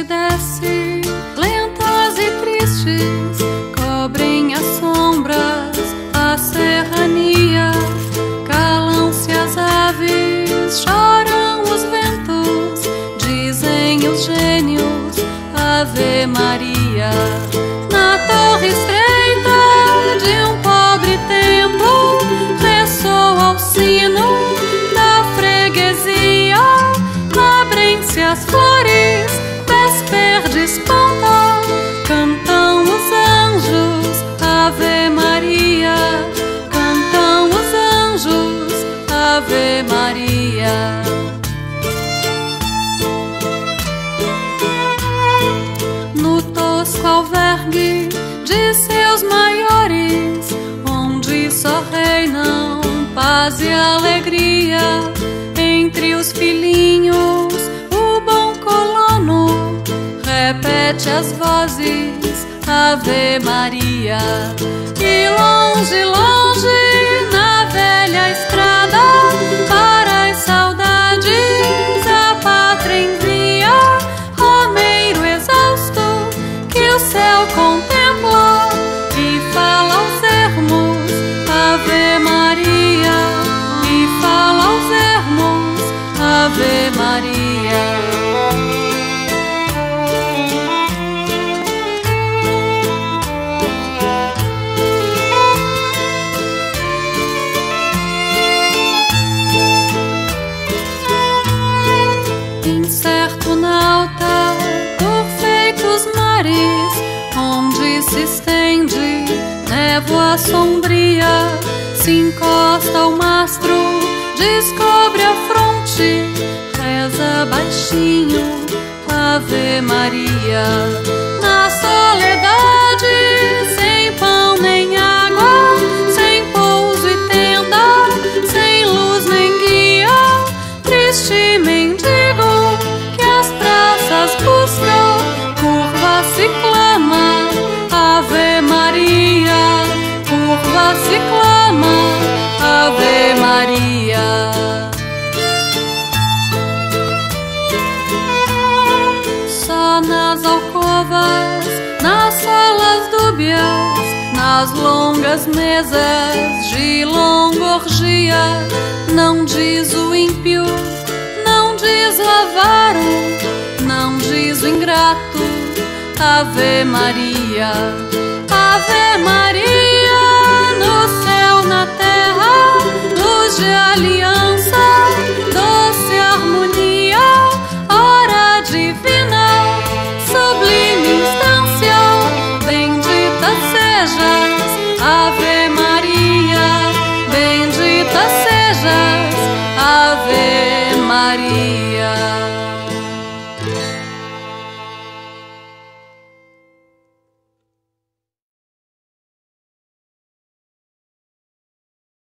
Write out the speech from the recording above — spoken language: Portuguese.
e desce, lentas e tristes, cobrem as sombras, a serrania, calam-se as aves, choram os ventos, dizem os gênios, Ave Maria. Ave Maria, cantam os anjos, Ave Maria. No tosco albergue de seus maiores, onde só reinam paz e alegria, entre os filhinhos, o bom colono repete as vozes Ave Maria. E longe, longe na velha estrada para as saudades a pátria envia romeiro exausto que o céu contempla e fala aos ermos Ave Maria sombria, se encosta o mastro, descobre a fronte, reza baixinho, Ave Maria. Nas alcovas, nas salas dúbias, nas longas mesas de longa orgia, não diz o ímpio, não diz avaro, não diz o ingrato, Ave Maria, Ave Maria, no céu, na terra, luz de aliança,